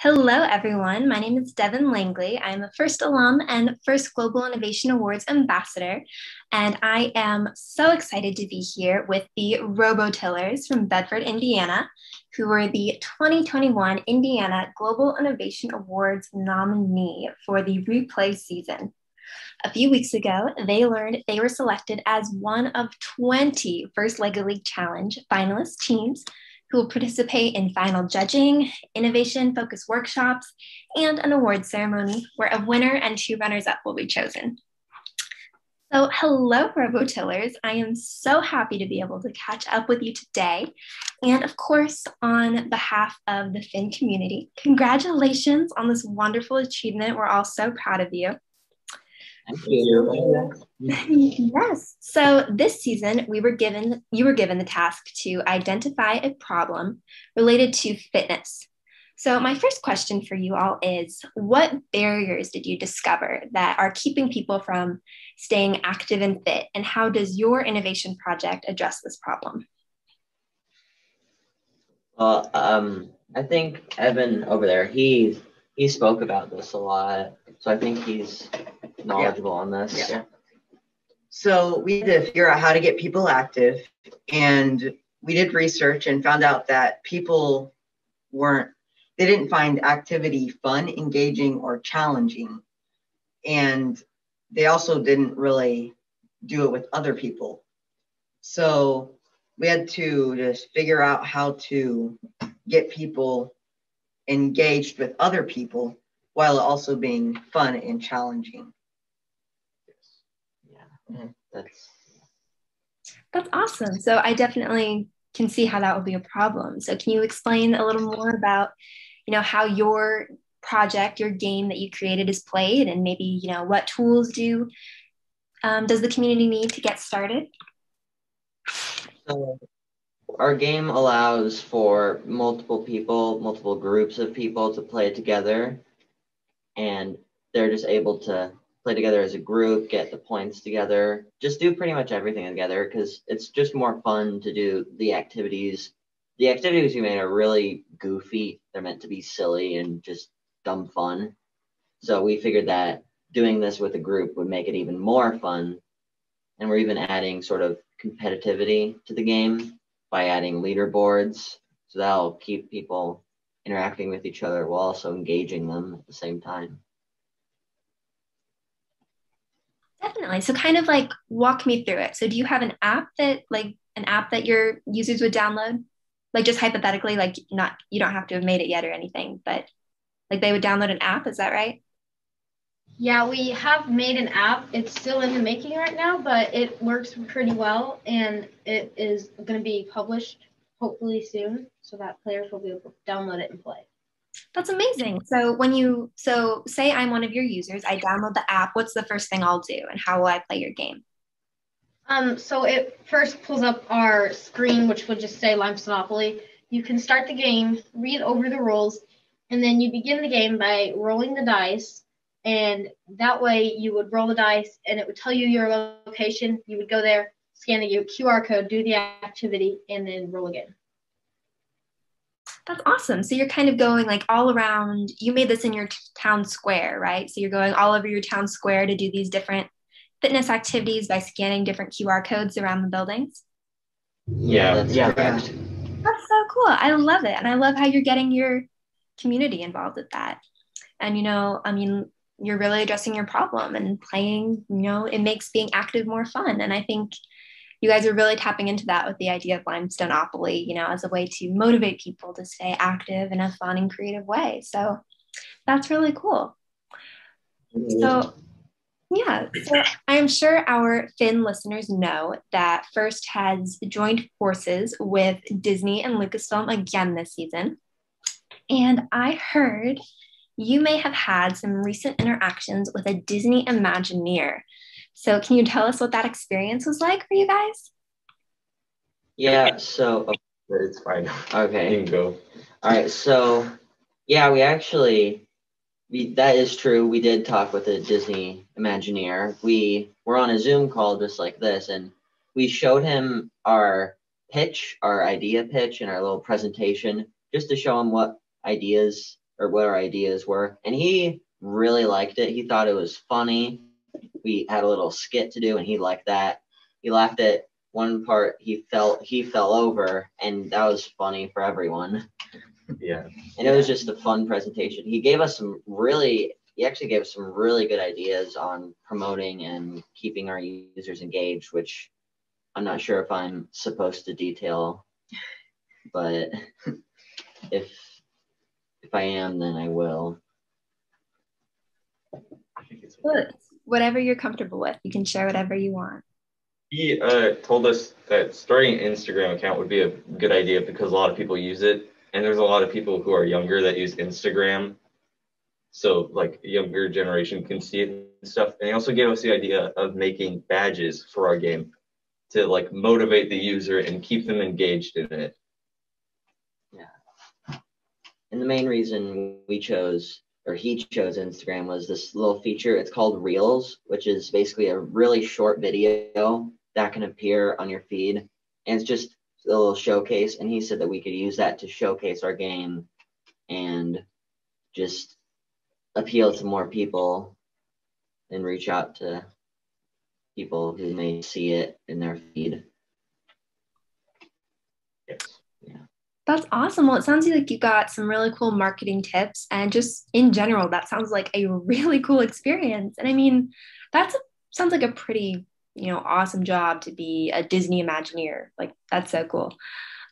Hello, everyone. My name is Devon Langley. I'm a first alum and first Global Innovation Awards ambassador. And I am so excited to be here with the Robotillers from Bedford, Indiana, who were the 2021 Indiana Global Innovation Awards nominee for the replay season. A few weeks ago, they learned they were selected as one of 20 First Lego League Challenge finalist teams who will participate in final judging, innovation focused workshops, and an award ceremony where a winner and two runners up will be chosen. So, hello, Robotillers. I am so happy to be able to catch up with you today. And of course, on behalf of the Finn community, congratulations on this wonderful achievement. We're all so proud of you. Yes. So this season, we were given you were given the task to identify a problem related to fitness. So my first question for you all is what barriers did you discover that are keeping people from staying active and fit and how does your innovation project address this problem? Well, um, I think Evan over there, he he spoke about this a lot. So I think he's knowledgeable on this. Yeah. So we had to figure out how to get people active, and we did research and found out that people weren't, they didn't find activity fun, engaging, or challenging. And they also didn't really do it with other people. So we had to just figure out how to get people engaged with other people while also being fun and challenging. Yeah, that's that's awesome. So I definitely can see how that would be a problem. So can you explain a little more about, you know, how your project, your game that you created is played, and maybe you know what tools do um, does the community need to get started? So our game allows for multiple people, multiple groups of people to play together and they're just able to play together as a group, get the points together, just do pretty much everything together because it's just more fun to do the activities. The activities we made are really goofy. They're meant to be silly and just dumb fun. So we figured that doing this with a group would make it even more fun. And we're even adding sort of competitivity to the game by adding leaderboards. So that'll keep people interacting with each other while also engaging them at the same time. Definitely. So kind of like walk me through it. So do you have an app that like an app that your users would download? Like just hypothetically, like not you don't have to have made it yet or anything, but like they would download an app, is that right? Yeah, we have made an app. It's still in the making right now, but it works pretty well and it is going to be published hopefully soon so that players will be able to download it and play. That's amazing. So when you so say I'm one of your users, I download the app, what's the first thing I'll do and how will I play your game? Um, so it first pulls up our screen, which would just say Limestoneopoly. You can start the game, read over the rules, and then you begin the game by rolling the dice. And that way you would roll the dice and it would tell you your location. You would go there, scan the QR code, do the activity, and then roll again. That's awesome. So you're kind of going like all around. You made this in your t- town square, right? So you're going all over your town square to do these different fitness activities by scanning different QR codes around the buildings. Yeah, that's yeah. correct. That's so cool. I love it. And I love how you're getting your community involved with that. And, you know, I mean, you're really addressing your problem and playing, you know, it makes being active more fun. And I think you guys are really tapping into that with the idea of Limestoneopoly, you know, as a way to motivate people to stay active in a fun and creative way. So that's really cool. So yeah, so I'm sure our Finn listeners know that First has joined forces with Disney and Lucasfilm again this season. And I heard you may have had some recent interactions with a Disney Imagineer. So, can you tell us what that experience was like for you guys? Yeah, so oh, It's fine. okay. You can go. All right, so yeah, we actually we, that is true. We did talk with a Disney Imagineer. We were on a Zoom call just like this, and we showed him our pitch, our idea pitch, and our little presentation, just to show him what ideas or what our ideas were. And he really liked it. He thought it was funny. We had a little skit to do and he liked that. He laughed at one part he felt he fell over and that was funny for everyone. Yeah. And it was just a fun presentation. He gave us some really he actually gave us some really good ideas on promoting and keeping our users engaged, which I'm not sure if I'm supposed to detail, but if if I am, then I will. I think it's Good. Whatever you're comfortable with, you can share whatever you want. He uh, told us that starting an Instagram account would be a good idea because a lot of people use it, and there's a lot of people who are younger that use Instagram. So like younger generation can see it and stuff. And he also gave us the idea of making badges for our game to like motivate the user and keep them engaged in it. Yeah. And the main reason we chose, or he chose Instagram, was this little feature. It's called Reels, which is basically a really short video that can appear on your feed. And it's just a little showcase. And he said that we could use that to showcase our game and just appeal to more people and reach out to people who may see it in their feed. Yes. That's awesome. Well, it sounds like you got some really cool marketing tips, and just in general, that sounds like a really cool experience. And I mean, that's sounds like a pretty you know awesome job to be a Disney Imagineer. Like that's so cool.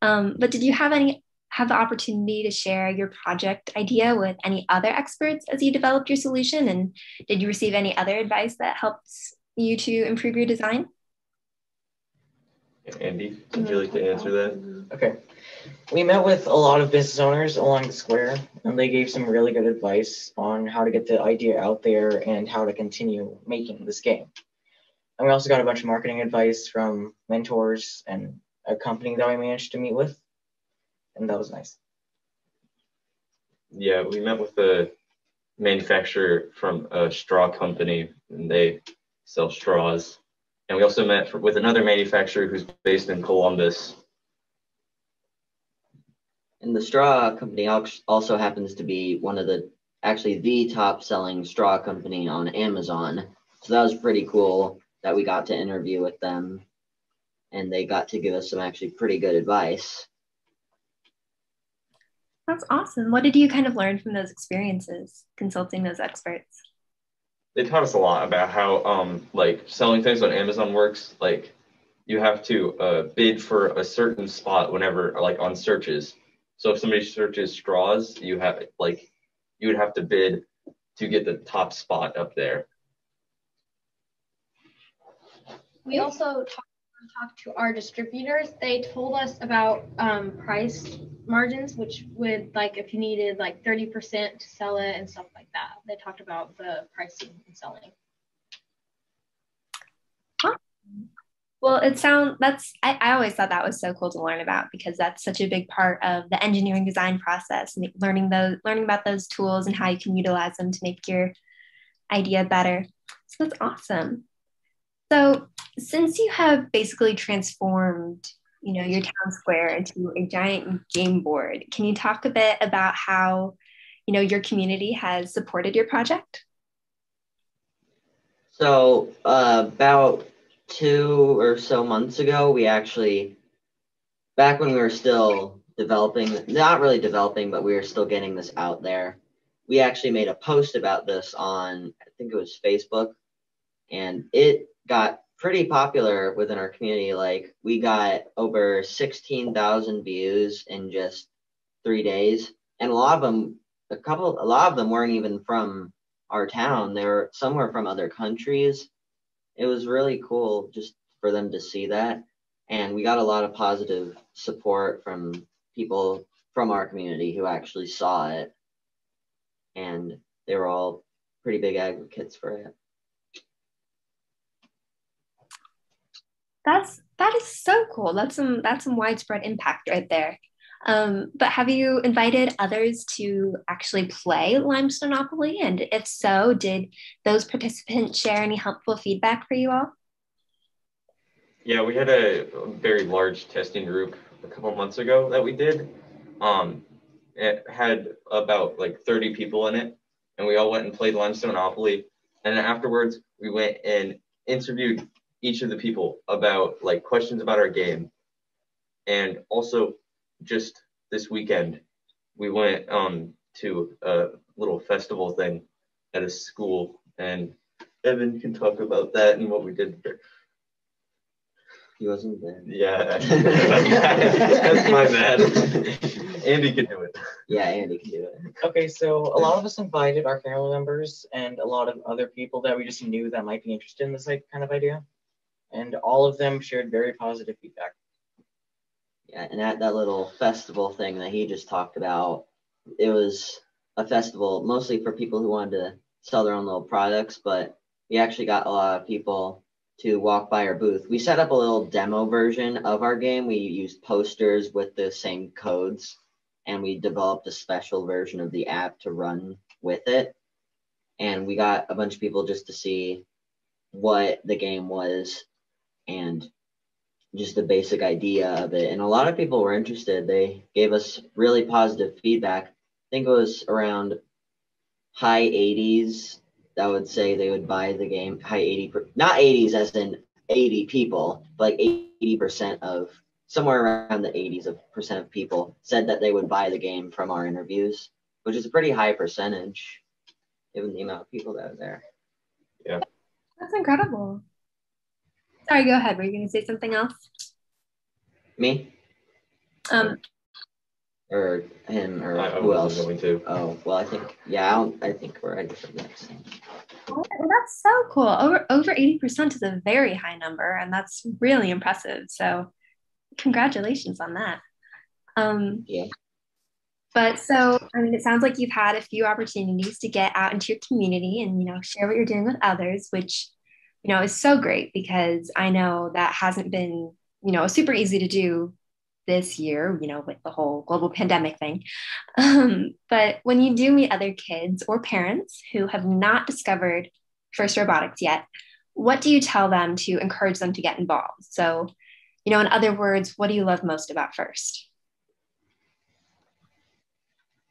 Um, but did you have any have the opportunity to share your project idea with any other experts as you developed your solution? And did you receive any other advice that helped you to improve your design? Andy, would you like to answer that? Okay. We met with a lot of business owners along the square, and they gave some really good advice on how to get the idea out there and how to continue making this game. And we also got a bunch of marketing advice from mentors and a company that we managed to meet with, and that was nice. Yeah, we met with a manufacturer from a straw company, and they sell straws. And we also met for, with another manufacturer who's based in Columbus. And the straw company also happens to be one of the actually the top selling straw company on Amazon. So that was pretty cool that we got to interview with them and they got to give us some actually pretty good advice. That's awesome. What did you kind of learn from those experiences consulting those experts? They taught us a lot about how um like selling things on Amazon works. Like you have to uh, bid for a certain spot whenever like on searches. So if somebody searches straws, you have it. like you would have to bid to get the top spot up there. We also talked, talked to our distributors. They told us about um, price margins, which would like if you needed like 30% to sell it and stuff like that. They talked about the pricing and selling. Well, it sounds that's I, I always thought that was so cool to learn about because that's such a big part of the engineering design process and learning those learning about those tools and how you can utilize them to make your idea better. So that's awesome. So since you have basically transformed, you know, your town square into a giant game board, can you talk a bit about how, you know, your community has supported your project? So uh, about two or so months ago, we actually, back when we were still developing, not really developing, but we were still getting this out there, we actually made a post about this on, I think it was Facebook, and it got pretty popular within our community. Like we got over 16,000 views in just three days. And a lot of them, a couple, a lot of them weren't even from our town. They were somewhere from other countries. It was really cool just for them to see that. And we got a lot of positive support from people from our community who actually saw it. And they were all pretty big advocates for it. That's that is so cool. That's some that's some widespread impact right there. Um, but have you invited others to actually play Limestoneopoly? And if so, did those participants share any helpful feedback for you all? Yeah, we had a very large testing group a couple months ago that we did. Um, it had about like 30 people in it, and we all went and played Limestone Monopoly. And then afterwards, we went and interviewed each of the people about like questions about our game. And also, just this weekend, we went um, to a little festival thing at a school, and Evan can talk about that and what we did there. He wasn't there. Yeah, that's my bad. Andy can do it. Yeah, Andy can do it. Okay, so a lot of us invited our family members and a lot of other people that we just knew that might be interested in this like kind of idea. And all of them shared very positive feedback. Yeah, and at that little festival thing that he just talked about, it was a festival mostly for people who wanted to sell their own little products, but we actually got a lot of people to walk by our booth. We set up a little demo version of our game. We used posters with the same codes, and we developed a special version of the app to run with it. And we got a bunch of people just to see what the game was and just the basic idea of it. And a lot of people were interested. They gave us really positive feedback. I think it was around high 80s that would say they would buy the game high 80 not 80s as in 80 people but like 80% of somewhere around the 80s of percent of people said that they would buy the game from our interviews which is a pretty high percentage given the amount of people that are there Yeah. That's incredible. Sorry, go ahead. Were you going to say something else? me Um, or him or I, I who else wasn't going to. oh well i think yeah i, don't, I think we're ready for the next thing well, that's so cool. Over over 80% is a very high number, and that's really impressive. So congratulations on that. Um, Yeah. But so, I mean, it sounds like you've had a few opportunities to get out into your community and, you know, share what you're doing with others, which, you know, is so great because I know that hasn't been, you know, super easy to do this year, you know, with the whole global pandemic thing. Um, but when you do meet other kids or parents who have not discovered FIRST Robotics yet, what do you tell them to encourage them to get involved? So, you know, in other words, what do you love most about FIRST?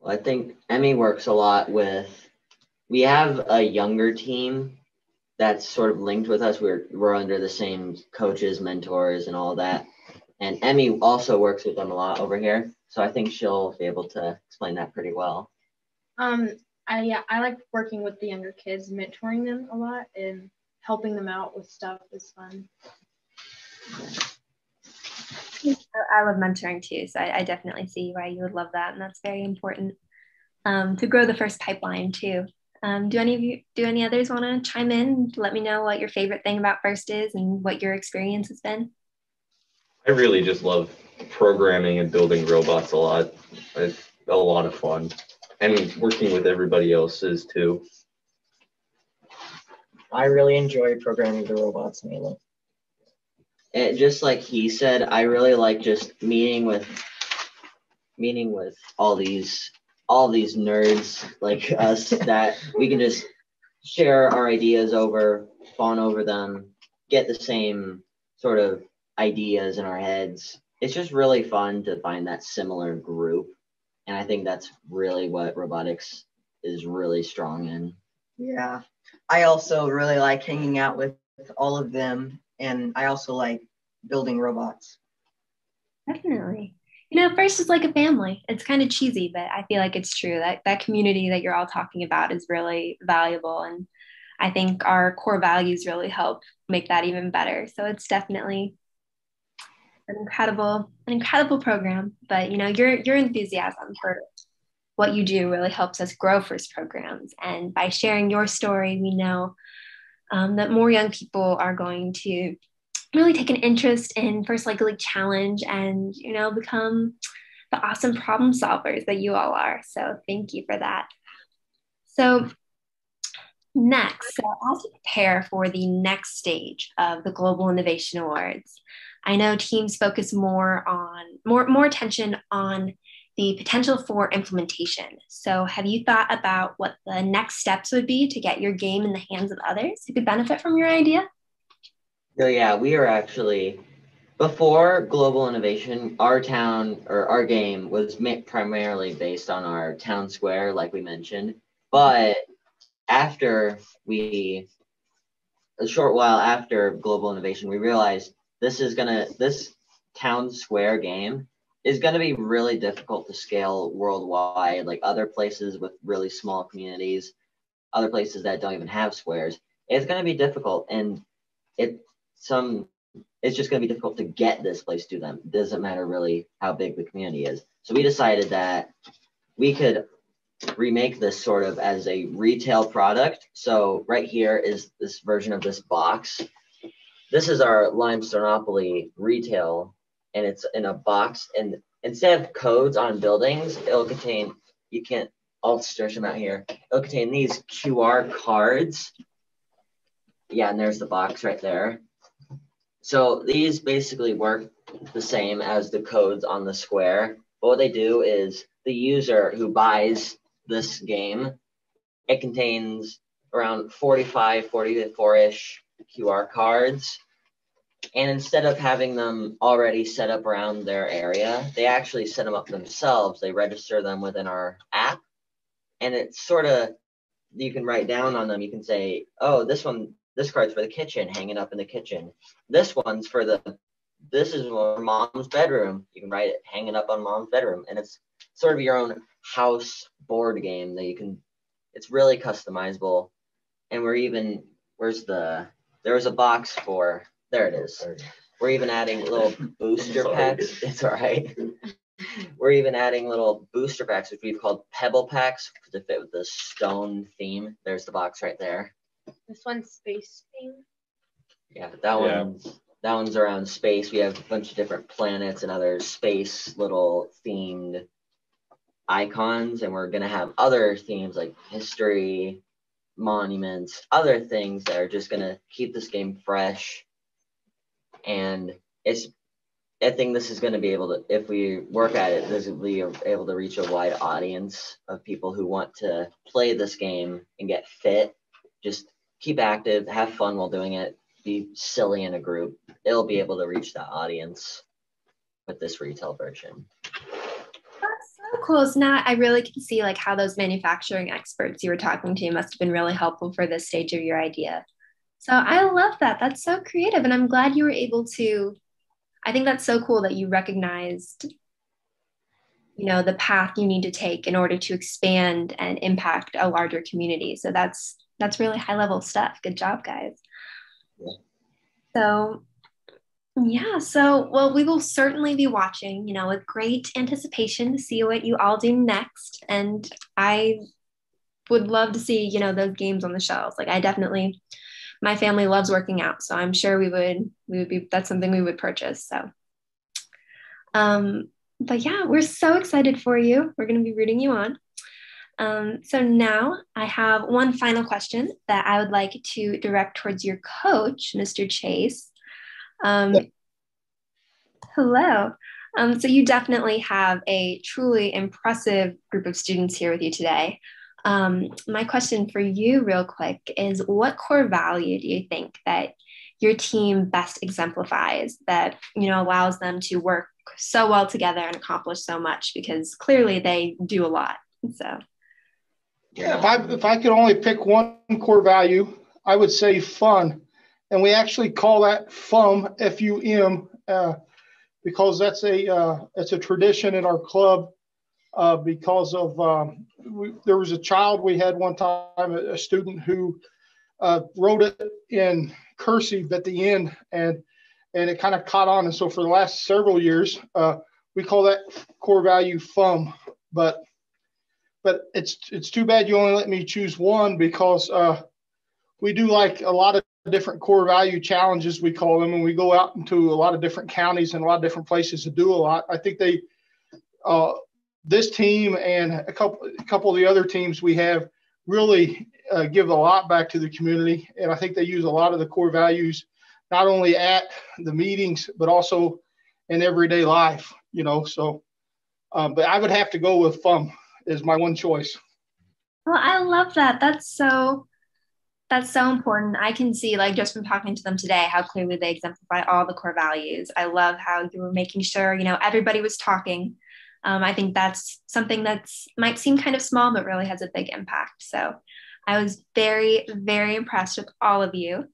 Well, I think Emmy works a lot with. We have a younger team that's sort of linked with us. We're we're under the same coaches, mentors, and all that. And Emmy also works with them a lot over here, so I think she'll be able to explain that pretty well. Um, I yeah, I like working with the younger kids, mentoring them a lot, and helping them out with stuff is fun. I love mentoring too, so I, I, definitely see why you would love that, and that's very important um, to grow the first pipeline too. Um, do any of you, do any others want to chime in? Let me know what your favorite thing about First is and what your experience has been. I really just love programming and building robots a lot. It's a lot of fun, and working with everybody else is too. I really enjoy programming the robots mainly. And just like he said, I really like just meeting with meeting with all these all these nerds like us that we can just share our ideas over, fawn over them, get the same sort of ideas in our heads. It's just really fun to find that similar group. And I think that's really what robotics is really strong in. Yeah. I also really like hanging out with all of them. And I also like building robots. Definitely. You know, first is like a family. It's kind of cheesy, but I feel like it's true. That that community that you're all talking about is really valuable. And I think our core values really help make that even better. So it's definitely an incredible, an incredible program. But you know, your your enthusiasm for what you do really helps us grow first programs. And by sharing your story, we know um, that more young people are going to really take an interest in First Lego League Challenge and, you know, become the awesome problem solvers that you all are. So thank you for that. So next, so as we prepare for the next stage of the Global Innovation Awards, I know teams focus more on more more attention on the potential for implementation. So have you thought about what the next steps would be to get your game in the hands of others who could benefit from your idea? So yeah, we are actually before global innovation, our town or our game was primarily based on our town square, like we mentioned. But after we, a short while after global innovation, we realized this is gonna this town square game is going to be really difficult to scale worldwide like other places with really small communities other places that don't even have squares it's going to be difficult and it some it's just going to be difficult to get this place to them it doesn't matter really how big the community is so we decided that we could remake this sort of as a retail product so right here is this version of this box this is our limestoneopoly retail and it's in a box. And instead of codes on buildings, it'll contain, you can't, I'll stretch them out here. It'll contain these QR cards. Yeah, and there's the box right there. So these basically work the same as the codes on the square. But what they do is the user who buys this game, it contains around 45, 44-ish QR cards and instead of having them already set up around their area, they actually set them up themselves. They register them within our app. And it's sort of, you can write down on them. You can say, oh, this one, this card's for the kitchen, hanging up in the kitchen. This one's for the, this is for mom's bedroom. You can write it hanging up on mom's bedroom. And it's sort of your own house board game that you can, it's really customizable. And we're even, where's the, there was a box for there it is. We're even adding little booster packs. It's all right. We're even adding little booster packs, which we've called pebble packs to fit with the stone theme. There's the box right there. This one's space theme. Yeah, that yeah. one's that one's around space. We have a bunch of different planets and other space little themed icons, and we're gonna have other themes like history, monuments, other things that are just gonna keep this game fresh and it's I think this is going to be able to, if we work at it, this will be able to reach a wide audience of people who want to play this game and get fit. Just keep active, have fun while doing it, be silly in a group. It'll be able to reach that audience with this retail version. That's so cool. So now I really can see like how those manufacturing experts you were talking to must have been really helpful for this stage of your idea. So I love that. That's so creative. And I'm glad you were able to, I think that's so cool that you recognized, you know, the path you need to take in order to expand and impact a larger community. So that's that's really high level stuff. Good job, guys. Yeah. So yeah, so well, we will certainly be watching, you know, with great anticipation to see what you all do next. And I would love to see, you know, those games on the shelves. Like I definitely my family loves working out, so I'm sure we would we would be that's something we would purchase. So, um, but yeah, we're so excited for you. We're going to be rooting you on. Um, so now I have one final question that I would like to direct towards your coach, Mr. Chase. Um, hello. Um, so you definitely have a truly impressive group of students here with you today. Um, my question for you, real quick, is what core value do you think that your team best exemplifies that you know allows them to work so well together and accomplish so much? Because clearly they do a lot. So, yeah, if I if I could only pick one core value, I would say fun, and we actually call that FUM, F U M, uh, because that's a uh, it's a tradition in our club uh, because of um, we, there was a child we had one time, a, a student who uh, wrote it in cursive at the end, and and it kind of caught on. And so for the last several years, uh, we call that core value FUM. But but it's it's too bad you only let me choose one because uh, we do like a lot of different core value challenges we call them, and we go out into a lot of different counties and a lot of different places to do a lot. I think they uh, this team and a couple a couple of the other teams we have really uh, give a lot back to the community, and I think they use a lot of the core values not only at the meetings but also in everyday life. You know, so um, but I would have to go with FUM is my one choice. Well, I love that. That's so That's so important. I can see, like, just from talking to them today, how clearly they exemplify all the core values. I love how you were making sure, you know, everybody was talking. Um, I think that's something that's might seem kind of small, but really has a big impact. So I was very, very impressed with all of you.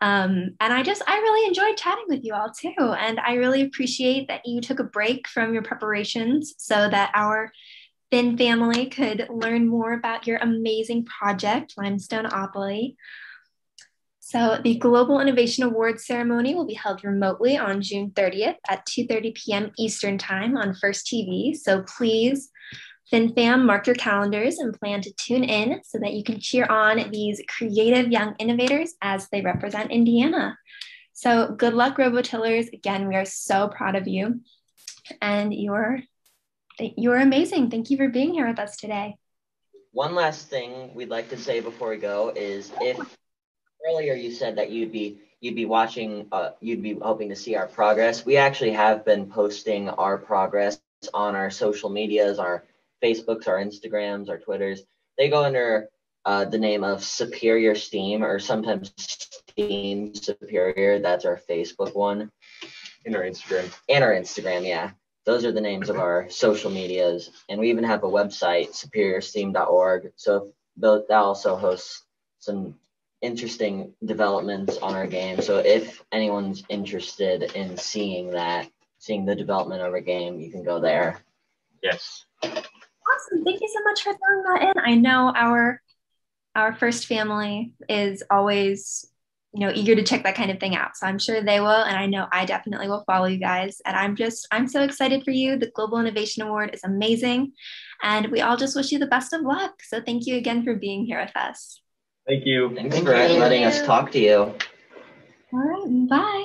Um, and I just, I really enjoyed chatting with you all too. And I really appreciate that you took a break from your preparations so that our Finn family could learn more about your amazing project, Limestone Limestoneopoly. So the Global Innovation Awards ceremony will be held remotely on June 30th at 2.30 p.m. Eastern Time on First TV. So please, FinFam, mark your calendars and plan to tune in so that you can cheer on these creative young innovators as they represent Indiana. So good luck, Robotillers. Again, we are so proud of you and your you're amazing. Thank you for being here with us today. One last thing we'd like to say before we go is if earlier you said that you'd be you'd be watching uh, you'd be hoping to see our progress. We actually have been posting our progress on our social medias, our Facebooks, our Instagrams, our Twitters. They go under uh, the name of Superior Steam or sometimes Steam Superior. That's our Facebook one. And our Instagram. And our Instagram, yeah. Those are the names of our social medias. And we even have a website, superiorsteam.org. So that also hosts some interesting developments on our game. So if anyone's interested in seeing that, seeing the development of our game, you can go there. Yes. Awesome. Thank you so much for throwing that in. I know our our first family is always you know eager to check that kind of thing out. So i'm sure they will and i know i definitely will follow you guys. And i'm just i'm so excited for you. The global innovation award is amazing and we all just wish you the best of luck. So thank you again for being here with us. Thank you. Thanks thank for you. letting us talk to you. All right bye